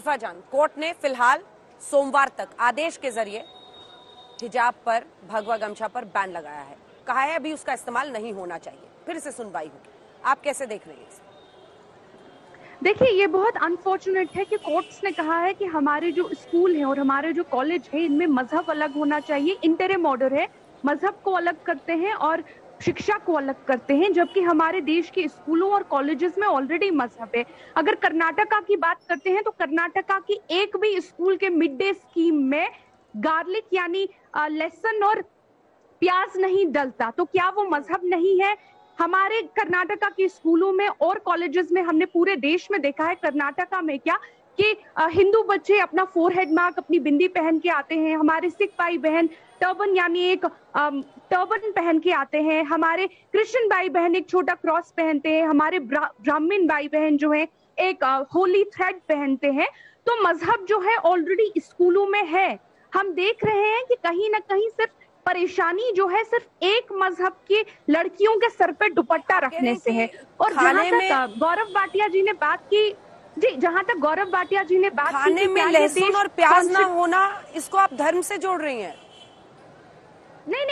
इरफा जान, कोर्ट ने फ़िलहाल सोमवार तक आदेश के ज़रिए हिजाब पर, भगवा गमछा पर बैन लगाया है। कहा है, अभी उसका इस्तेमाल नहीं होना चाहिए। फिर से सुनवाई होगी। आप कैसे देख रहे हैं देखिए, ये बहुत अनफॉर्चुनेट है कि कोर्ट्स ने कहा है कि हमारे जो स्कूल है और हमारे जो कॉलेज है, इनमें मज़हब अलग होना चाहिए। इंटरम ऑर्डर है। मज़हब को अलग करते हैं और शिक्षा को अलग करते हैं, जबकि हमारे देश के स्कूलों और कॉलेजेस में ऑलरेडी मज़हब है। अगर कर्नाटका की बात करते हैं तो कर्नाटका की एक भी स्कूल के मिड डे स्कीम में गार्लिक यानी लेसन और प्याज नहीं डलता तो क्या वो मज़हब नहीं है? हमारे कर्नाटका के स्कूलों में और कॉलेजेस में हमने पूरे देश में देखा है, कर्नाटका में क्या कि हिंदू बच्चे अपना फोरहेड मार्क अपनी बिंदी पहन के आते हैं, हमारे सिख भाई बहन टर्बन यानी एक टर्बन पहन के आते हैं। हमारे क्रिश्चियन भाई बहन एक छोटा क्रॉस पहनते हैं। हमारे ब्राह्मण भाई बहन जो है एक होली थ्रेड पहनते हैं। तो मज़हब जो है ऑलरेडी स्कूलों में है। हम देख रहे हैं कि कहीं ना कहीं सिर्फ़ परेशानी जो है सिर्फ़ एक मज़हब की लड़कियों के सर पे दुपट्टा रखने से है। और जहाँ तक गौरव भाटिया जी ने बात की जी जहाँ तक गौरव भाटिया जी ने बात खाने की में लहसुन और प्याज ना होना इसको आप धर्म से जोड़ रही हैं।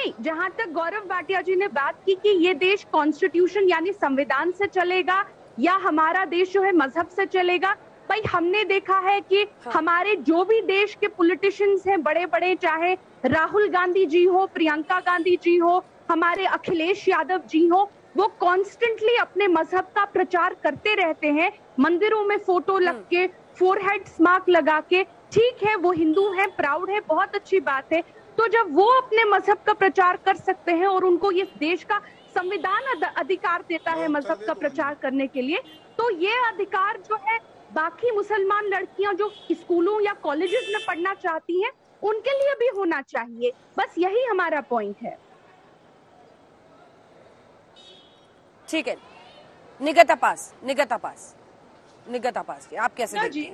नहीं जहाँ तक गौरव भाटिया जी ने बात की कि ये देश कॉन्स्टिट्यूशन यानी संविधान से चलेगा या हमारा देश जो है मज़हब से चलेगा भाई हमने देखा है कि हाँ। हमारे जो भी देश के पॉलिटिशियंस हैं बड़े बड़े चाहे राहुल गांधी जी हो प्रियंका गांधी जी हो हमारे अखिलेश यादव जी हो वो कॉन्स्टेंटली अपने मज़हब का प्रचार करते रहते हैं मंदिरों में फ़ोटो लग हाँ। के फोरहेड स्मार्क लगा के ठीक है वो हिंदू है प्राउड है बहुत अच्छी बात है तो जब वो अपने मज़हब का प्रचार कर सकते हैं और उनको ये देश का संविधान अधिकार देता है हाँ, मज़हब का प्रचार करने के लिए तो ये अधिकार जो है बाकी मुसलमान लड़कियाँ जो स्कूलों या कॉलेजेस में पढ़ना चाहती हैं उनके लिए भी होना चाहिए। बस यही हमारा पॉइंट है। ठीक है। निगता पास निगता पास निगता पास आप कैसे जी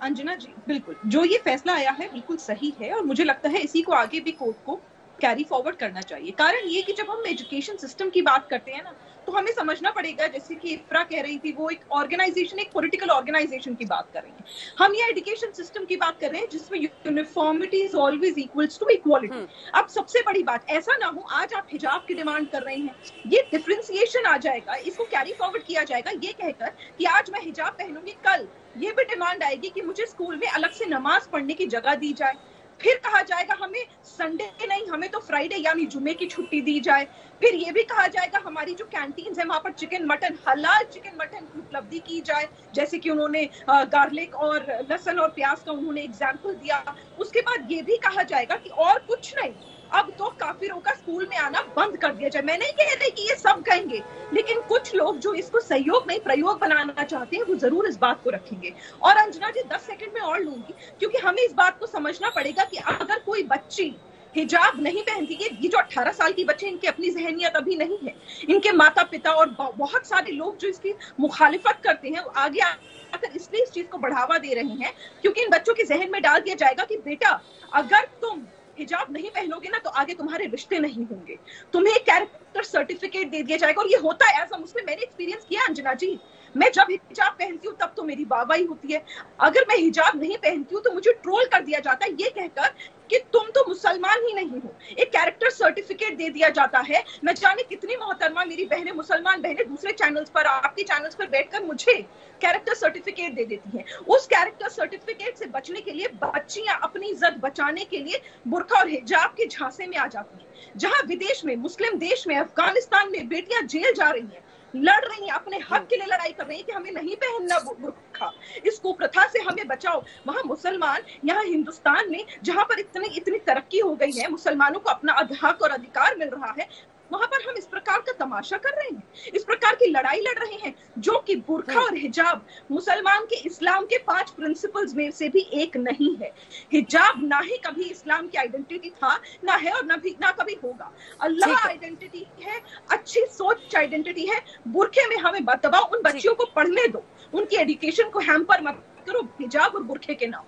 अंजना जी बिल्कुल। जो ये फैसला आया है बिल्कुल सही है और मुझे लगता है इसी को आगे भी कोर्ट को कैरी फॉरवर्ड करना चाहिए। कारण ये कि जब हम एजुकेशन सिस्टम की बात करते हैं ना तो हमें समझना पड़ेगा जैसे कि इफ्रा कह रही थी वो एक ऑर्गेनाइजेशन एक पॉलिटिकल ऑर्गेनाइजेशन की बात कर रही है। हम ये एजुकेशन सिस्टम की बात कर रहे हैं जिसमें uniformity is always equals to equality अब सबसे बड़ी बात ऐसा ना हो आज आप हिजाब की डिमांड कर रहे हैं ये डिफ्रेंसिएशन आ जाएगा इसको कैरी फॉरवर्ड किया जाएगा ये कहकर कि आज मैं हिजाब पहनूँगी कल ये भी डिमांड आएगी कि मुझे स्कूल में अलग से नमाज़ पढ़ने की जगह दी जाए। फिर कहा जाएगा हमें संडे नहीं, हमें तो फ्राइडे यानी जुमे की छुट्टी दी जाए। फिर ये भी कहा जाएगा हमारी जो कैंटीन है, वहाँ पर चिकन मटन हलाल चिकन मटन की उपलब्धि की जाए। जैसे कि उन्होंने गार्लिक और लहसन और प्याज का उन्होंने एग्ज़ाम्पल दिया। उसके बाद ये भी कहा जाएगा कि और कुछ नहीं। अब तो काफिरों का स्कूल में आना बंद कर दिया जाए। मैं नहीं कह रही कि ये सब कहेंगे, लेकिन कुछ लोग जो इसको सहयोग नहीं प्रयोग बनाना चाहते हैं, वो ज़रूर इस बात को रखेंगे। और अंजना जी, दस सेकंड में और लूँगी, क्योंकि हमें इस बात को समझना पड़ेगा कि अगर कोई बच्ची हिजाब नहीं पहनती है ये जो 18 साल की बच्चे, इनकी अपनी जहनियत अभी नहीं है। इनके माता पिता और बहुत सारे लोग जो इसकी मुखालिफत करते हैं आगे आकर इसलिए इस चीज़ को बढ़ावा दे रहे हैं, क्योंकि इन बच्चों के जहन में डाल दिया जाएगा कि बेटा, अगर तुम हिजाब नहीं पहनोगे ना तो आगे तुम्हारे रिश्ते नहीं होंगे। तुम्हें कैरेक्टर सर्टिफिकेट दे दिया जाएगा, और ये होता है एज अ मुस्लिम मैंने एक्सपीरियंस किया अंजना जी। मैं जब हिजाब पहनती हूँ, तब तो मेरी वाहवाही होती है। अगर मैं हिजाब नहीं पहनती हूँ तो मुझे ट्रोल कर दिया जाता है। ये कहकर कि तुम तो मुसलमान ही नहीं हो। एक कैरेक्टर सर्टिफिकेट दे दिया जाता है। न जाने कितनी मोहतरमा मेरी बहनें मुसलमान बहनें दूसरे चैनल्स पर, आपके चैनल्स पर बैठकर मुझे कैरेक्टर सर्टिफिकेट दे देती हैं। उस कैरेक्टर सर्टिफिकेट से बचने के लिए बच्चियाँ अपनी इज़्ज़त बचाने के लिए बुरखा और हिजाब के झांसे में आ जाती हैं। जहाँ विदेश में, मुस्लिम देश में, अफ़गानिस्तान में बेटियाँ जेल जा रही हैं। लड़ रही हैं अपने हक के लिए लड़ाई कर रही हैं कि हमें नहीं पहनना बुरखा इस कुप्रथा से हमें बचाओ। वहाँ मुसलमान यहाँ हिंदुस्तान में जहाँ पर इतनी इतनी तरक्की हो गई है मुसलमानों को अपना हक और अधिकार मिल रहा है वहाँ पर हम इस प्रकार का तमाशा कर रहे हैं इस प्रकार की लड़ाई लड़ रहे हैं जो कि बुरखा और हिजाब मुसलमान के इस्लाम के पाँच प्रिंसिपल्स में से भी एक नहीं है। हिजाब ना ही कभी इस्लाम की आइडेंटिटी था ना है और ना भी ना कभी होगा। अल्लाह आइडेंटिटी है। अच्छी सोच आइडेंटिटी है बुरखे में हमें दबाओ उन बच्चियों को पढ़ने दो उनकी एडुकेशन को हैम्पर मत करो हिजाब और बुरखे के नाम।